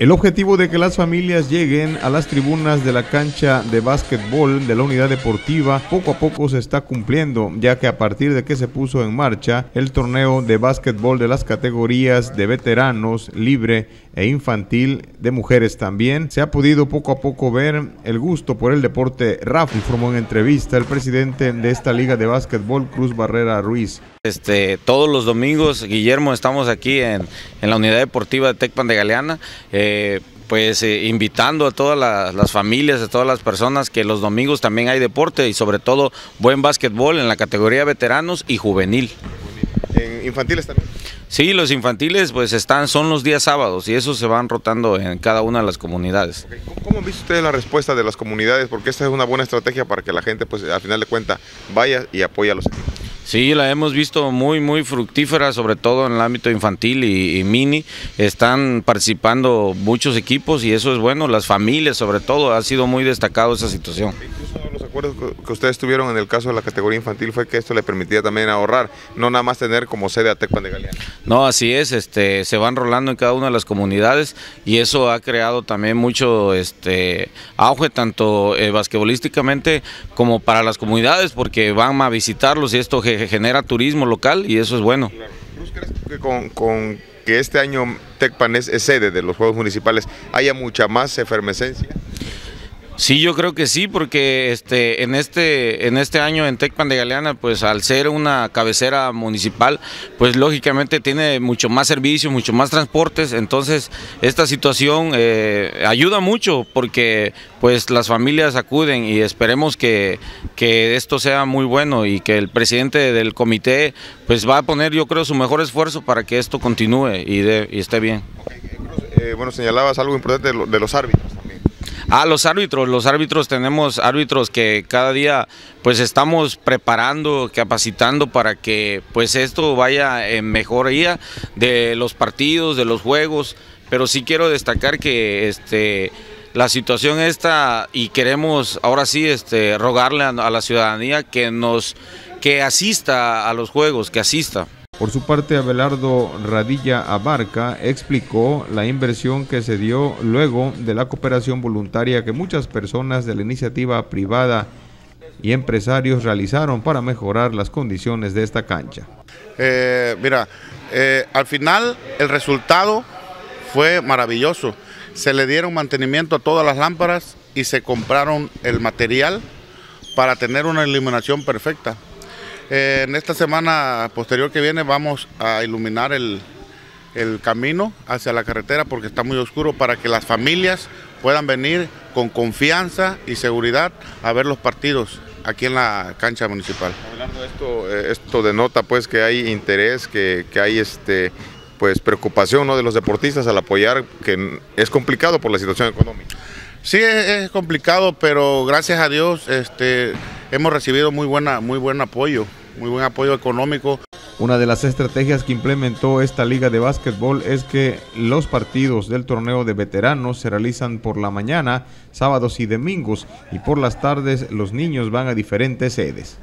El objetivo de que las familias lleguen a las tribunas de la cancha de básquetbol de la unidad deportiva poco a poco se está cumpliendo, ya que a partir de que se puso en marcha el torneo de básquetbol de las categorías de veteranos, libre e infantil de mujeres también, se ha podido poco a poco ver el gusto por el deporte RAF, informó en entrevista el presidente de esta liga de básquetbol, Cruz Barrera Ruiz. Este, todos los domingos, Guillermo, estamos aquí en, la unidad deportiva de Tecpan de Galeana. Eh, pues eh, invitando a todas las, familias, a todas las personas que los domingos también hay deporte y sobre todo buen básquetbol en la categoría veteranos y juvenil. ¿En infantiles también? Sí, los infantiles pues están, son los días sábados y esos se van rotando en cada una de las comunidades. ¿Cómo han visto ustedes la respuesta de las comunidades? Porque esta es una buena estrategia para que la gente pues al final de cuentas vaya y apoye a los equipos. Sí, la hemos visto muy, muy fructífera, sobre todo en el ámbito infantil y, mini. Están participando muchos equipos y eso es bueno. Las familias, sobre todo, ha sido muy destacado esa situación acuerdos que ustedes tuvieron en el caso de la categoría infantil fue que esto le permitía también ahorrar, no nada más tener como sede a Tecpan de Galeana. No, así es, este, se van rolando en cada una de las comunidades y eso ha creado también mucho este, auge, tanto eh, basquetbolísticamente como para las comunidades, porque van a visitarlos y esto genera turismo local y eso es bueno. ¿Crees que con, que este año Tecpan es, es sede de los Juegos Municipales haya mucha más efervescencia? Sí, yo creo que sí, porque este, en, este, en este año en Tecpan de Galeana, pues al ser una cabecera municipal, pues lógicamente tiene mucho más servicios, mucho más transportes, entonces esta situación eh, ayuda mucho porque pues las familias acuden y esperemos que, que esto sea muy bueno y que el presidente del comité pues va a poner yo creo su mejor esfuerzo para que esto continúe y, y esté bien. Eh, bueno, señalabas algo importante de los árbitros. Ah, los árbitros, los árbitros tenemos árbitros que cada día pues estamos preparando, capacitando para que pues esto vaya en mejoría de los partidos, de los juegos, pero sí quiero destacar que este la situación está y queremos ahora sí este rogarle a, a la ciudadanía que nos que asista a los juegos, que asista. Por su parte, Abelardo Radilla Abarca explicó la inversión que se dio luego de la cooperación voluntaria que muchas personas de la iniciativa privada y empresarios realizaron para mejorar las condiciones de esta cancha. Eh, mira, eh, al final el resultado fue maravilloso. Se le dieron mantenimiento a todas las lámparas y se compraron el material para tener una iluminación perfecta. Eh, en esta semana posterior que viene vamos a iluminar el, camino hacia la carretera porque está muy oscuro para que las familias puedan venir con confianza y seguridad a ver los partidos aquí en la cancha municipal. Hablando de esto, eh, esto denota pues que hay interés, que, hay este pues preocupación ¿no? de los deportistas al apoyar, que es complicado por la situación económica. Sí, es, complicado, pero gracias a Dios este, hemos recibido muy, buena, muy buen apoyo, muy buen apoyo económico. Una de las estrategias que implementó esta liga de básquetbol es que los partidos del torneo de veteranos se realizan por la mañana, sábados y domingos, y por las tardes los niños van a diferentes sedes.